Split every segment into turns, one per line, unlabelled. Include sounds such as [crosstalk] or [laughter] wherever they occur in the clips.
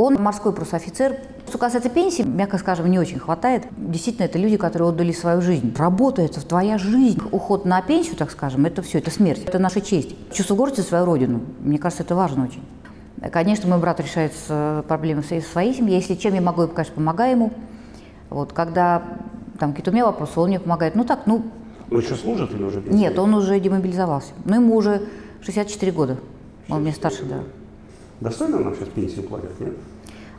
Он морской просто офицер. Что касается пенсии, мягко скажем, не очень хватает. Действительно, это люди, которые отдали свою жизнь. Работа – это твоя жизнь. Уход на пенсию, так скажем, это все, это смерть. Это наша честь. Чувство гордости за свою родину. Мне кажется, это важно очень. Конечно, мой брат решает проблемы в своей семье. Если чем я могу, я, конечно, помогаю ему. Вот, когда там какие-то у меня вопросы, он мне помогает. Ну так, ну...
Он еще служит или уже?
Нет, он уже демобилизовался. Но ему уже 64 года. Он мне старше, да.
Достойно нам сейчас пенсию платят, нет?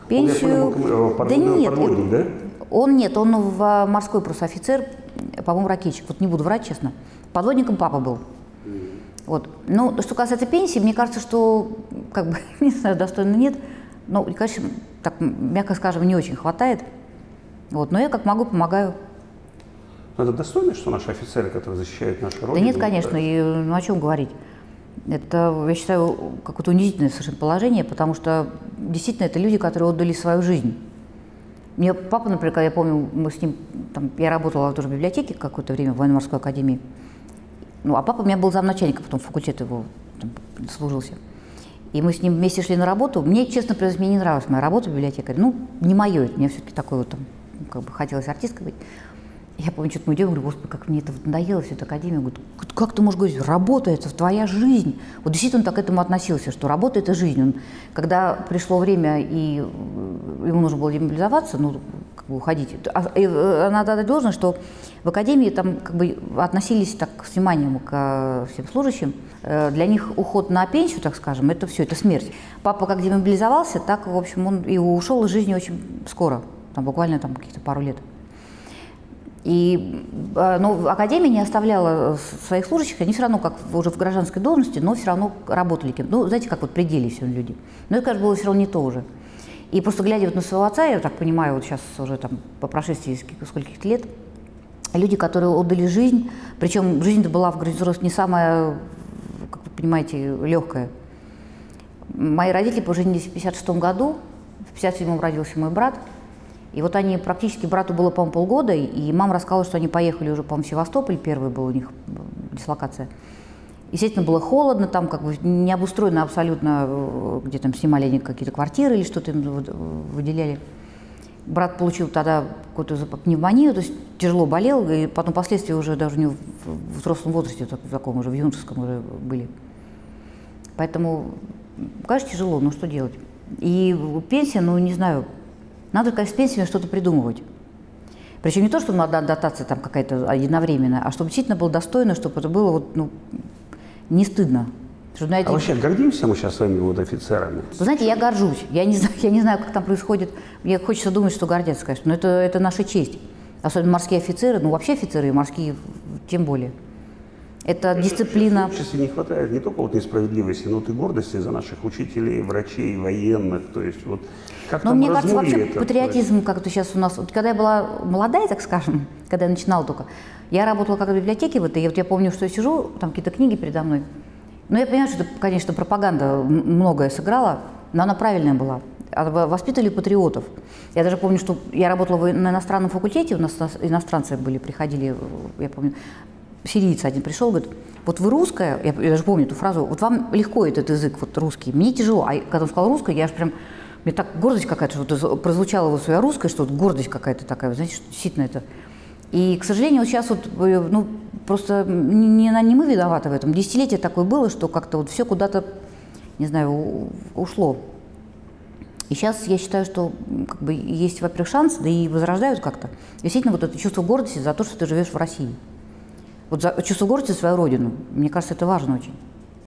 Пенсию...
Он, понял, да нет, подводник, да?
Он нет, он в морской просто офицер, по-моему, ракетчик. Вот не буду врать, честно. Подводником папа был. Вот. Ну, что касается пенсии, мне кажется, что, как бы, [laughs] не знаю, достойно нет, но, конечно, так, мягко скажем, не очень хватает. Вот. Но я как могу, помогаю.
Но это достойно, что наши офицеры, которые защищают нашу родину?
Да нет, конечно, и ну, о чем говорить. Это, я считаю, какое-то унизительное совершенно положение, потому что действительно это люди, которые отдали свою жизнь. Мне папа, например, я помню, мы с ним, там, я работала тоже в библиотеке какое-то время в военно-морской академии, ну, а папа у меня был замначальника, потом факультет его там, служился. И мы с ним вместе шли на работу. Мне, честно признаюсь, мне не нравилась моя работа библиотекаря. Ну, не мое это, мне все-таки такое вот там, как бы хотелось артисткой быть. Я помню, что-то мы идем, говорю, господи, как мне это надоело, всю эту академию. Говорю, как ты можешь говорить, работа – это твоя жизнь. Вот действительно он так к этому относился, что работа – это жизнь. Он, когда пришло время, и ему нужно было демобилизоваться, ну, как бы уходить, а, и, э, надо отдать должное, что в академии там как бы относились так с вниманием к всем служащим. Э, для них уход на пенсию, так скажем, это все, это смерть. Папа как демобилизовался, так, в общем, он и ушел из жизни очень скоро, там буквально там каких-то пару лет. И, э, но Академия не оставляла своих служащих, они все равно, как уже в гражданской должности, но все равно работали кем Ну, знаете, как вот пределе все люди. Но это, конечно, было все равно не то уже. И просто глядя вот на своего отца, я так понимаю, вот сейчас уже там по прошествии скольких лет, люди, которые отдали жизнь, причем жизнь-то была в Грузии не самая, как вы понимаете, легкая. Мои родители поженились в 56 году, в 57-м родился мой брат – и вот они практически, брату было, по-моему, полгода, и мама рассказала, что они поехали уже, по-моему, в Севастополь, первый был у них э, дислокация. Естественно, было холодно, там как бы не обустроено абсолютно, э, где там снимали они какие-то квартиры или что-то им выделяли. Брат получил тогда какую-то пневмонию, то есть тяжело болел, и потом последствия уже даже не в взрослом возрасте, в таком уже, в юношеском уже были. Поэтому, конечно, тяжело, но что делать? И пенсия, ну, не знаю, надо, конечно, с пенсиями что-то придумывать. Причем не то, что надо дотация там какая-то единовременная, а чтобы действительно было достойно, чтобы это было вот, ну, не стыдно.
Что, знаете, а вообще гордимся мы сейчас своими вот офицерами?
Вы знаете, я горжусь. Я не знаю, [laughs] я не знаю, как там происходит. Мне хочется думать, что гордятся, конечно. Но это, это наша честь. Особенно морские офицеры, ну вообще офицеры и морские тем более. Это дисциплина.
В обществе не хватает не только вот несправедливости, но и гордости за наших учителей, врачей, военных. То есть вот как
Но мне кажется, вообще это, патриотизм как-то сейчас у нас... Вот когда я была молодая, так скажем, [laughs] когда я начинала только, я работала как в библиотеке в этой, и вот я помню, что я сижу, там какие-то книги передо мной. Ну, я понимаю, что, это, конечно, пропаганда многое сыграла, но она правильная была. А воспитывали патриотов. Я даже помню, что я работала на иностранном факультете, у нас иностранцы были, приходили, я помню, сирийец один пришел, говорит, вот вы русская, я, я даже помню эту фразу, вот вам легко этот язык, вот русский, мне тяжело. А когда он сказал русская, я аж прям, мне так гордость какая-то, что прозвучала вот своя русская, что вот гордость какая-то такая, знаете, что действительно это. И, к сожалению, вот сейчас вот, э, ну, просто не, не мы виноваты в этом. Десятилетие такое было, что как-то вот все куда-то, не знаю, ушло. И сейчас я считаю, что как бы есть, во-первых, шанс, да и возрождают как-то. Действительно, вот это чувство гордости за то, что ты живешь в России. Вот за чувство гордости за свою родину. Мне кажется, это важно очень.